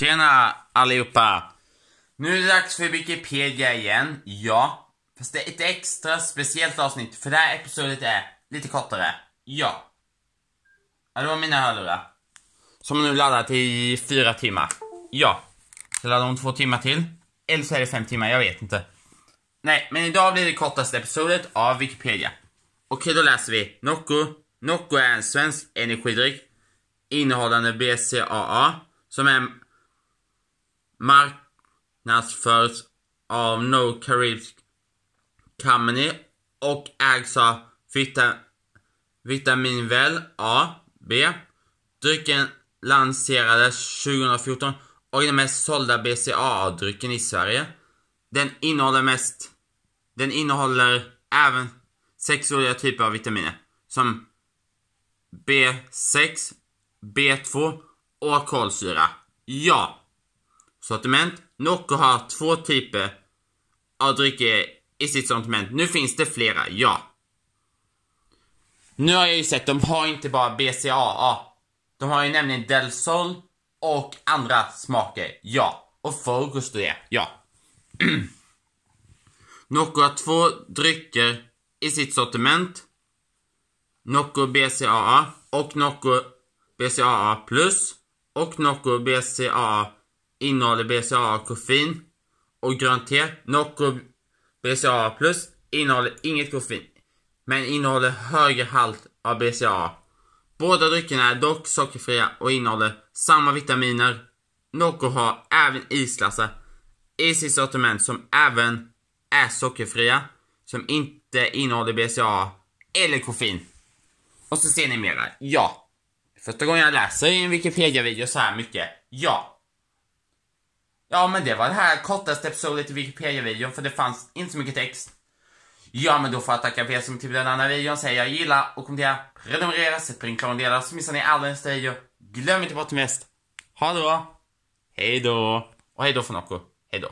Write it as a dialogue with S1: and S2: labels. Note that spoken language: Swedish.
S1: Tjena allihopa! Nu är det dags för Wikipedia igen. Ja, fast det är ett extra speciellt avsnitt för det här episodet är lite kortare. Ja. Ja, det var mina hörlurar. Som nu laddat i fyra timmar. Ja. Så laddar hon två timmar till. Eller så är det fem timmar, jag vet inte. Nej, men idag blir det kortaste episodet av Wikipedia. Okej, då läser vi. Nocco. Nocco är en svensk energidryck innehållande BCAA som är marknadsförs av No Caribs Company och ägs av Vita, Vitaminväl AB. Drycken lanserades 2014 och är den mest sålda BCAA-drycken i Sverige. Den innehåller mest, den innehåller även sex olika typer av vitaminer som B6, B2 och kolsyra. Ja. Sortiment. Nocco har två typer av drycker i sitt sortiment. Nu finns det flera, ja. Nu har jag ju sett, de har inte bara BCAA. De har ju nämligen Del Sol och andra smaker, ja. Och frukost och det, ja. Nocco har två drycker i sitt sortiment. Nocco BCAA och Nocco BCAA plus och Nocco BCAA innehåller BCAA koffein och grönt te. Nocco BCAA plus innehåller inget koffein men innehåller högre halt av BCAA. Båda dryckerna är dock sockerfria och innehåller samma vitaminer. Nocco har även isklasser i sitt sortiment som även är sockerfria, som inte innehåller BCAA eller koffein. Och så ser ni mera. Ja. Första gången jag läser i en Wikipedia-video så här mycket. Ja. Ja, men det var det här kortaste episodet i Wikipedia-videon för det fanns inte så mycket text. Ja, men då får jag tacka för er som till den andra videon. Säger jag gilla och kommentera, prenumerera, sätt på din klandelar så missar ni alla nästa video. Glöm inte bort mest. Ha det bra. Hej då. Och hej då från Nocco. Hej då.